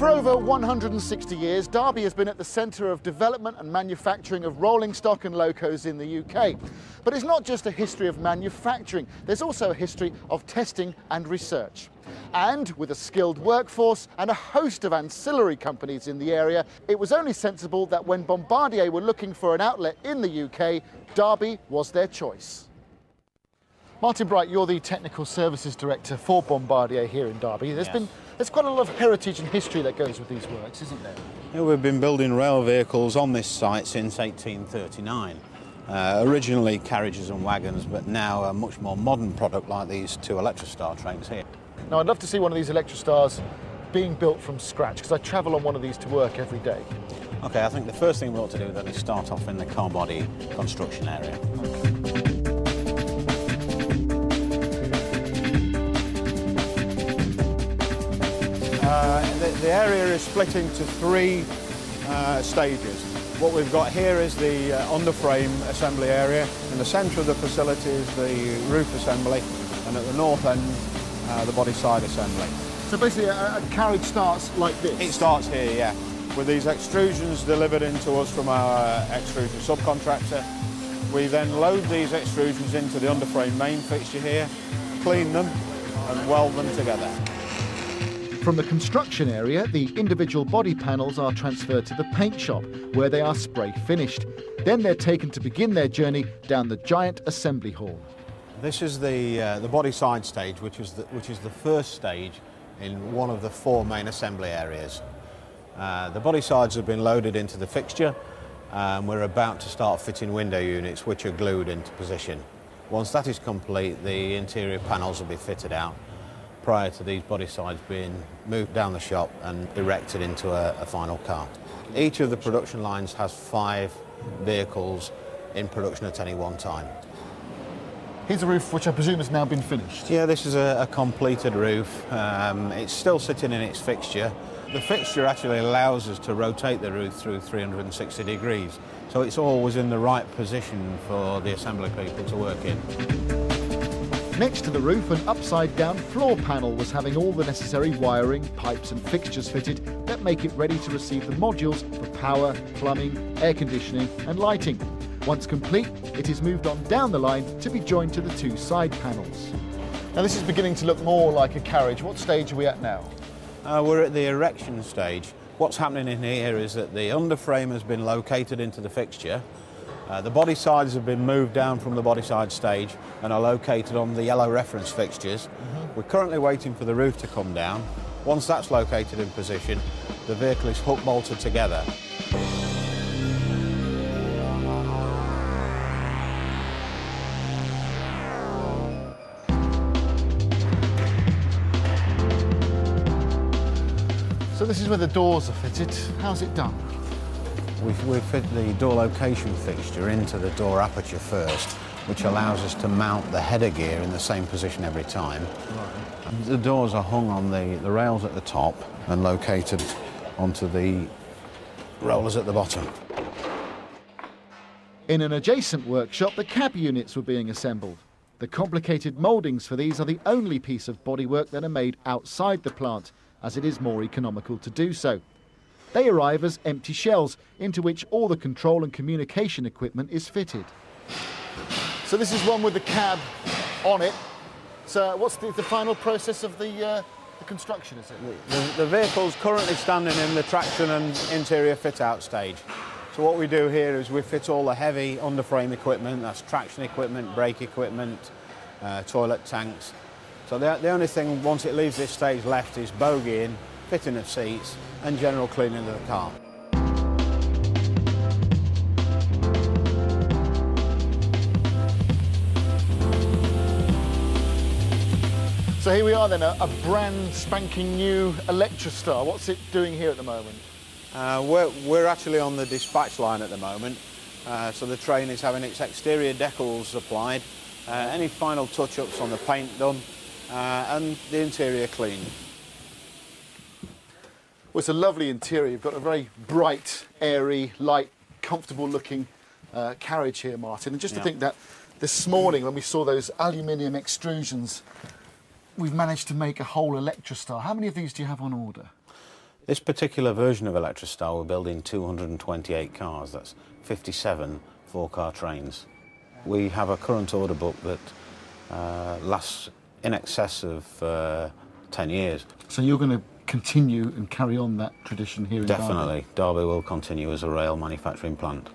For over 160 years, Derby has been at the centre of development and manufacturing of rolling stock and locos in the UK. But it's not just a history of manufacturing, there's also a history of testing and research. And with a skilled workforce and a host of ancillary companies in the area, it was only sensible that when Bombardier were looking for an outlet in the UK, Derby was their choice. Martin Bright, you're the Technical Services Director for Bombardier here in Derby. There's Yes. been there's quite a lot of heritage and history that goes with these works, isn't there? Yeah, we've been building rail vehicles on this site since 1839. Uh, originally carriages and wagons, but now a much more modern product like these two Electrostar trains here. Now, I'd love to see one of these Electrostars being built from scratch because I travel on one of these to work every day. Okay, I think the first thing we ought to do then is start off in the car body construction area. Uh, the, the area is split into three uh, stages. What we've got here is the uh, underframe assembly area. In the centre of the facility is the roof assembly, and at the north end, uh, the body side assembly. So basically, a, a carriage starts like this. It starts here, yeah, with these extrusions delivered into us from our extrusion subcontractor. We then load these extrusions into the underframe main fixture here, clean them, and weld them together. From the construction area, the individual body panels are transferred to the paint shop, where they are spray finished. Then they're taken to begin their journey down the giant assembly hall. This is the, uh, the body side stage, which is the, which is the first stage in one of the four main assembly areas. Uh, the body sides have been loaded into the fixture and we're about to start fitting window units which are glued into position. Once that is complete, the interior panels will be fitted out prior to these body sides being moved down the shop and erected into a, a final car. Each of the production lines has five vehicles in production at any one time. Here's a roof which I presume has now been finished. Yeah, this is a, a completed roof. Um, it's still sitting in its fixture. The fixture actually allows us to rotate the roof through 360 degrees, so it's always in the right position for the assembly people to work in. Next to the roof, an upside down floor panel was having all the necessary wiring, pipes, and fixtures fitted that make it ready to receive the modules for power, plumbing, air conditioning, and lighting. Once complete, it is moved on down the line to be joined to the two side panels. Now, this is beginning to look more like a carriage. What stage are we at now? Uh, we're at the erection stage. What's happening in here is that the underframe has been located into the fixture. Uh, the body sides have been moved down from the body side stage and are located on the yellow reference fixtures. We're currently waiting for the roof to come down. Once that's located in position, the vehicle is hook bolted together. So, this is where the doors are fitted. How's it done? We've, we've fit the door location fixture into the door aperture first, which allows us to mount the header gear in the same position every time. The doors are hung on the, the rails at the top and located onto the rollers at the bottom. In an adjacent workshop, the cab units were being assembled. The complicated mouldings for these are the only piece of bodywork that are made outside the plant, as it is more economical to do so. They arrive as empty shells into which all the control and communication equipment is fitted. So this is one with the cab on it. So what's the, the final process of the, uh, the construction, is it? The, the vehicle's currently standing in the traction and interior fit-out stage. So what we do here is we fit all the heavy underframe equipment, that's traction equipment, brake equipment, uh, toilet tanks. So the, the only thing once it leaves this stage left is bogieing, fitting of seats and general cleaning of the car. So here we are then, a, a brand spanking new Electrostar. What's it doing here at the moment? Uh, we're, we're actually on the dispatch line at the moment, uh, so the train is having its exterior decals applied, uh, any final touch-ups on the paint done, uh, and the interior cleaned. Well, it's a lovely interior. You've got a very bright, airy, light, comfortable looking uh, carriage here, Martin. And just to Yeah. think that this morning when we saw those aluminium extrusions we've managed to make a whole Electrostar. How many of these do you have on order? This particular version of Electrostar, we're building 228 cars. That's 57 four-car trains. We have a current order book that uh, lasts in excess of uh, 10 years. So you're going to continue and carry on that tradition here in Derby? Definitely. Derby will continue as a rail manufacturing plant.